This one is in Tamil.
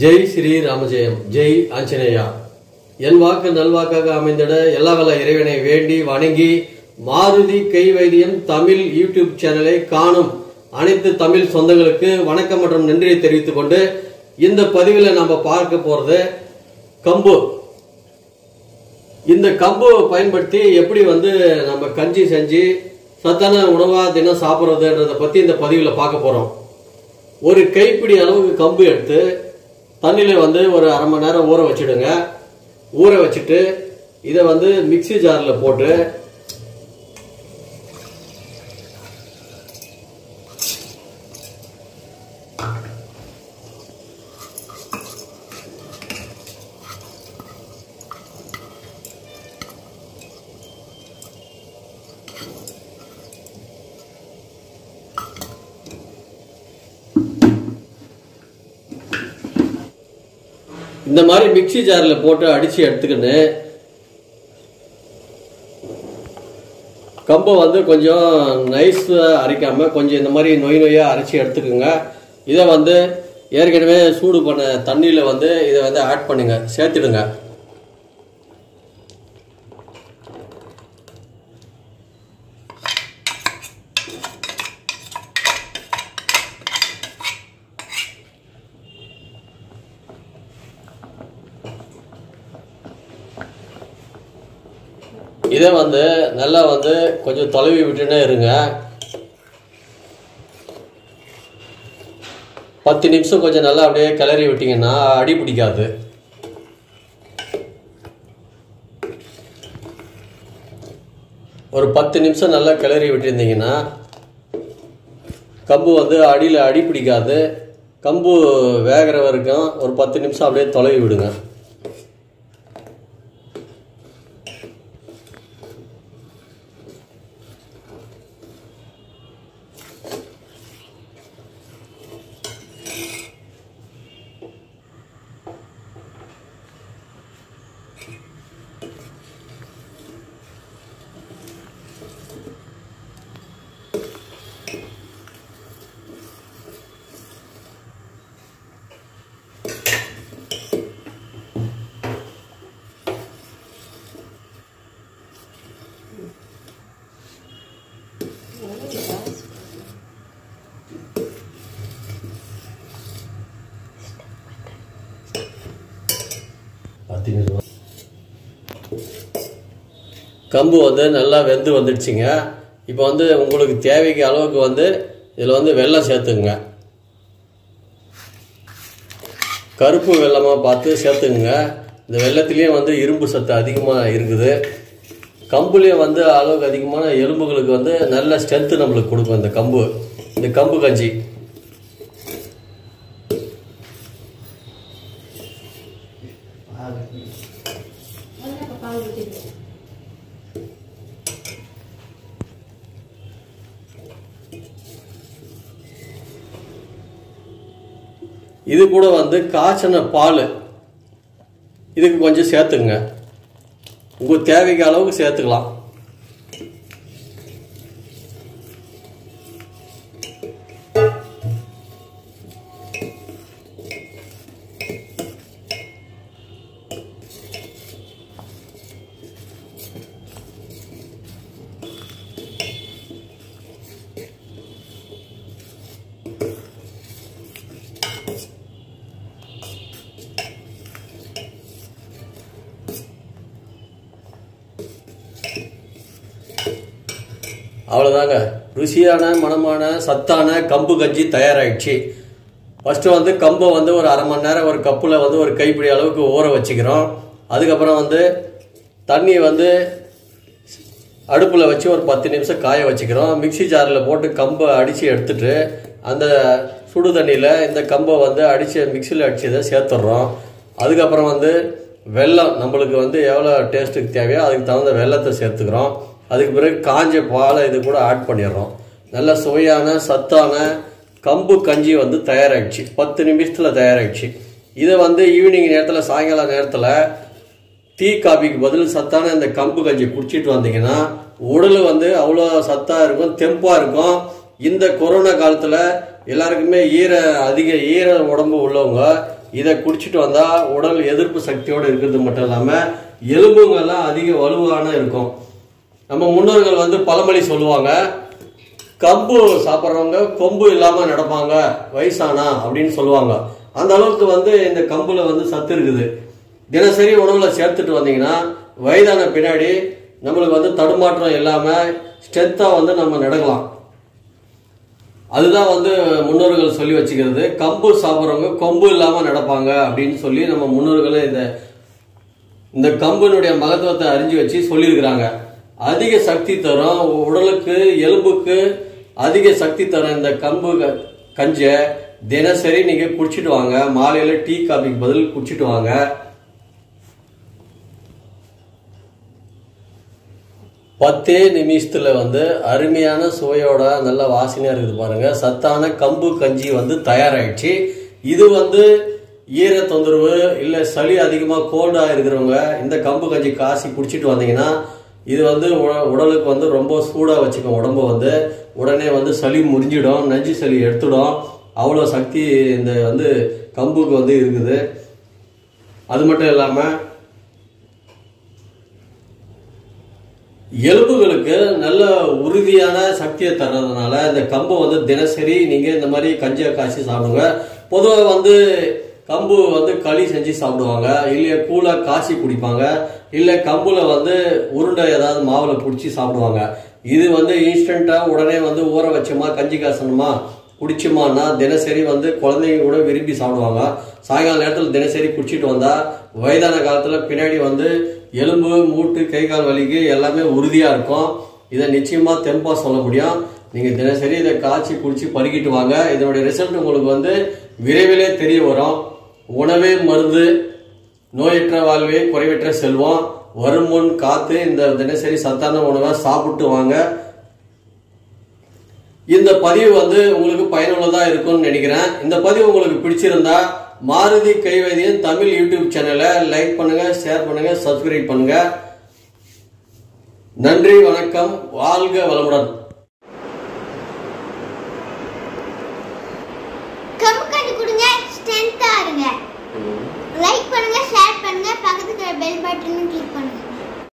ஜெய் ஸ்ரீ ராமஜெயம். ஜெய் ஆஞ்சநேயா. என் வாக்கு நல்வாக்காக அமைந்திட எல்லா வல்ல இறைவனை வேண்டி வணங்கி மாருதி கை வைத்தியம் தமிழ் யூடியூப் சேனலை காணும் அனைத்து தமிழ் சொந்தங்களுக்கு வணக்கம் மற்றும் நன்றியை தெரிவித்துக் கொண்டு இந்த பதிவில் நம்ம பார்க்க போறது கம்பு. இந்த கம்பு பயன்படுத்தி எப்படி வந்து நம்ம கஞ்சி செஞ்சு சத்தான உணவா தினம் சாப்பிட்றதுன்றதை பத்தி இந்த பதிவில் பார்க்க போறோம். ஒரு கைப்பிடி அளவுக்கு கம்பு எடுத்து தண்ணியில் வந்து ஒரு அரை மணி நேரம் ஊற வச்சிடுங்க. ஊற வச்சுட்டு இதை வந்து மிக்ஸி ஜாரில் போட்டு இந்த மாதிரி மிக்ஸி ஜாரில் போட்டு அடித்து எடுத்துக்கின்னு கம்பை வந்து கொஞ்சம் நைஸாக அரைக்காமல் கொஞ்சம் இந்த மாதிரி நொய் நொய்யாக அரைச்சி எடுத்துக்கோங்க. இதை வந்து ஏற்கனவே சூடு பண்ண தண்ணியில் வந்து இதை வந்து ஆட் பண்ணுங்கள் சேர்த்துடுங்க. இதை வந்து நல்லா வந்து கொஞ்சம் தொலைவி விட்டுனே இருங்க. பத்து நிமிஷம் கொஞ்சம் நல்லா அப்படியே கிளறி விட்டீங்கன்னா அடி பிடிக்காது. ஒரு பத்து நிமிஷம் நல்லா கிளறி விட்டுருந்தீங்கன்னா கம்பு வந்து அடியில் அடி பிடிக்காது. கம்பு வேகிற வரைக்கும் ஒரு பத்து நிமிஷம் அப்படியே தொலைவி விடுங்க. பத்து நிமிஷம் கம்பு வந்து நல்லா வெந்து வந்துடுச்சுங்க. இப்போ வந்து உங்களுக்கு தேவைக்கு அளவுக்கு வந்து இதில் வந்து வெள்ளம் சேர்த்துக்குங்க. கருப்பு வெல்லமாக பார்த்து சேர்த்துக்குங்க. இந்த வெள்ளத்துலேயும் வந்து இரும்பு சத்து அதிகமாக இருக்குது. கம்புலேயும் வந்து அளவுக்கு அதிகமான எலும்புகளுக்கு வந்து நல்ல ஸ்ட்ரென்த்து நம்மளுக்கு கொடுக்கும் இந்த கம்பு. இந்த கம்பு கஞ்சி. இது கூட வந்து காய்ச்சின பால். இதுக்கு கொஞ்சம் சேர்த்துங்க உங்கள் தேவைக்கு அளவுக்கு சேர்த்துக்கலாம். அவ்வளோதாங்க ருசியான மணமான சத்தான கம்பு கஞ்சி தயாராகிடுச்சு ஃபஸ்ட்டு வந்து கம்பை வந்து ஒரு அரை மணி நேரம் ஒரு கப்பில் வந்து ஒரு கைப்பிடி அளவுக்கு ஊற வச்சுக்கிறோம். அதுக்கப்புறம் வந்து தண்ணி வந்து அடுப்பில் வச்சு ஒரு பத்து நிமிஷம் காய வச்சுக்கிறோம். மிக்ஸி ஜாரில் போட்டு கம்பை அடித்து எடுத்துட்டு அந்த சுடு தண்ணியில் இந்த கம்பை வந்து அடித்து மிக்சியில் அடித்ததை சேர்த்துட்றோம். அதுக்கப்புறம் வந்து வெல்லம் நம்மளுக்கு வந்து எவ்வளோ டேஸ்ட்டுக்கு தேவையோ அதுக்கு தகுந்த வெல்லத்தை சேர்த்துக்கிறோம். அதுக்கு பிறகு காஞ்ச பாலை இது கூட ஆட் பண்ணிடுறோம். நல்ல சுவையான சத்தான கம்பு கஞ்சி வந்து தயாராகிடுச்சு பத்து நிமிஷத்தில் தயாராகிடுச்சு இதை வந்து ஈவினிங் நேரத்தில் சாயங்கால நேரத்தில் டீ காபிக்கு பதில் சத்தான இந்த கம்பு கஞ்சி குடிச்சிட்டு வந்தீங்கன்னா உடல் வந்து அவ்வளோ சத்தாக இருக்கும் தெம்பாக இருக்கும். இந்த கொரோனா காலத்தில் எல்லாருக்குமே ஈர அதிக ஈர உடம்பு உள்ளவங்க இதை குடிச்சிட்டு வந்தால் உடல் எதிர்ப்பு சக்தியோடு இருக்கிறது மட்டும் இல்லாமல் எலும்புங்கள்லாம் அதிக வலுவான இருக்கும். நம்ம முன்னோர்கள் வந்து பழமொழி சொல்லுவாங்க கம்பு சாப்பிட்றவங்க கொம்பு இல்லாமல் நடப்பாங்க வயசானா? அப்படின்னு சொல்லுவாங்க. அந்த அளவுக்கு வந்து இந்த கம்புல வந்து சத்து இருக்குது. தினசரி உணவில் சேர்த்துட்டு வந்தீங்கன்னா வயதான பின்னாடி நம்மளுக்கு வந்து தடுமாற்றம் இல்லாமல் ஸ்ட்ரென்த்தாக வந்து நம்ம நடக்கலாம். அதுதான் வந்து முன்னோர்கள் சொல்லி வச்சுக்கிறது. கம்பு சாப்பிட்றவங்க கொம்பு இல்லாமல் நடப்பாங்க அப்படின்னு சொல்லி நம்ம முன்னோர்களை இந்த இந்த கம்பினுடைய மகத்துவத்தை அறிஞ்சு வச்சு சொல்லியிருக்கிறாங்க. அதிக சக்தி தரும். உடலுக்கு எலும்புக்கு அதிக சக்தி தரும். இந்த கம்பு க- கஞ்சை தினசரி நீங்க குடிச்சிட்டு வாங்க. மாலையில டீ காபிக்கு பதில் குடிச்சிட்டு வாங்க. பத்தே நிமிஷத்தில் வந்து அருமையான சுவையோட நல்ல வாசனையாக இருக்குது பாருங்கள் சத்தான கம்பு கஞ்சி வந்து தயாராகிடுச்சு இது வந்து ஈர தொந்தரவு இல்லை சளி அதிகமாக கோல்டாக இருக்கிறவங்க இந்த கம்பு கஞ்சி காசி குடிச்சிட்டு வந்தீங்கன்னா இது வந்து உட- உடலுக்கு வந்து ரொம்ப சூடாக வச்சுக்கும். உடம்ப வந்து உடனே வந்து சளி முறிஞ்சிடும். நஞ்சு சளி எடுத்துடும். அவ்வளோ சக்தி இந்த வந்து கம்புக்கு வந்து இருக்குது. அது மட்டும் இல்லாமல் எலும்புகளுக்கு நல்ல உறுதியான சக்தியை தர்றதுனால இந்த கம்பு வந்து தினசரி நீங்கள் இந்த மாதிரி கஞ்சியை காய்ச்சி சாப்பிடுங்க. பொதுவாக வந்து கம்பு வந்து களி செஞ்சு சாப்பிடுவாங்க. இல்லையா கூழாக காய்ச்சி குடிப்பாங்க. இல்லை கம்புல வந்து உருண்டை ஏதாவது மாவில் பிடிச்சி சாப்பிடுவாங்க. இது வந்து இன்ஸ்டண்ட்டாக உடனே வந்து ஊற வச்சோமா கஞ்சி காசணுமா குடிச்சுமானா தினசரி வந்து குழந்தைங்க கூட விரும்பி சாப்பிடுவாங்க. சாயங்கால நேரத்தில் தினசரி குடிச்சிட்டு வந்தால் வயதான காலத்தில் பின்னாடி வந்து எலும்பு மூட்டு கை கால் வலிக்கு எல்லாமே உறுதியாக இருக்கும். இதை நிச்சயமாக தெம்பாக சொல்ல முடியும். நீங்கள் தினசரி இதை காய்ச்சி குடிச்சு பருகிட்டு வாங்க. இதனுடைய ரிசல்ட் உங்களுக்கு வந்து விரைவிலே தெரிய வரும். உணவே மருந்து நோயற்ற வாழ்வே குறைவற்ற செல்வம். வரும் முன் காத்து இந்த தினசரி சத்தான உணவை சாப்பிட்டு வாங்க. இந்த பதிவு வந்து உங்களுக்கு பயனுள்ளதா இருக்கும்னு நினைக்கிறேன். இந்த பதிவு உங்களுக்கு பிடிச்சிருந்தா மாருதி கைவைத்தியன் தமிழ் யூடியூப் சேனலை லைக் பண்ணுங்க ஷேர் பண்ணுங்க சப்ஸ்கிரைப் பண்ணுங்க. நன்றி வணக்கம் வாழ்க வளமுடன்.